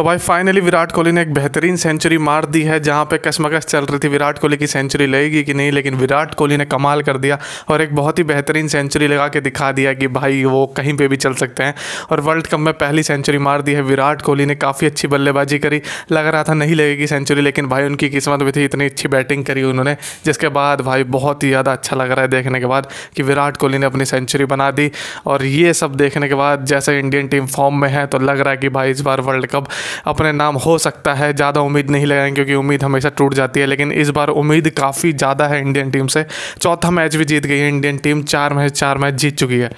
तो भाई फाइनली विराट कोहली ने एक बेहतरीन सेंचुरी मार दी है, जहाँ पे कसमकस चल रही थी। विराट कोहली की सेंचुरी लगेगी कि नहीं, लेकिन विराट कोहली ने कमाल कर दिया और एक बहुत ही बेहतरीन सेंचुरी लगा के दिखा दिया कि भाई, वो कहीं पर भी चल सकते हैं। और वर्ल्ड कप में पहली सेंचुरी मार दी है। विराट कोहली ने काफ़ी अच्छी बल्लेबाजी करी। लग रहा था नहीं लगेगी सेंचुरी लेकिन भाई, उनकी किस्मत भी थी इतनी अच्छी बैटिंग करी उन्होंने, जिसके बाद भाई, बहुत ही ज़्यादा अच्छा लग रहा है देखने के बाद कि विराट कोहली ने अपनी सेंचुरी बना दी। और ये सब देखने के बाद, जैसे इंडियन टीम फॉर्म में है तो लग रहा है कि भाई, इस बार वर्ल्ड कप अपने नाम हो सकता है, ज़्यादा उम्मीद नहीं लगाएँगे क्योंकि उम्मीद हमेशा टूट जाती है, लेकिन इस बार उम्मीद काफ़ी ज़्यादा है इंडियन टीम से। चौथा मैच भी जीत गई है, इंडियन टीम चार मैच चार मैच जीत चुकी है।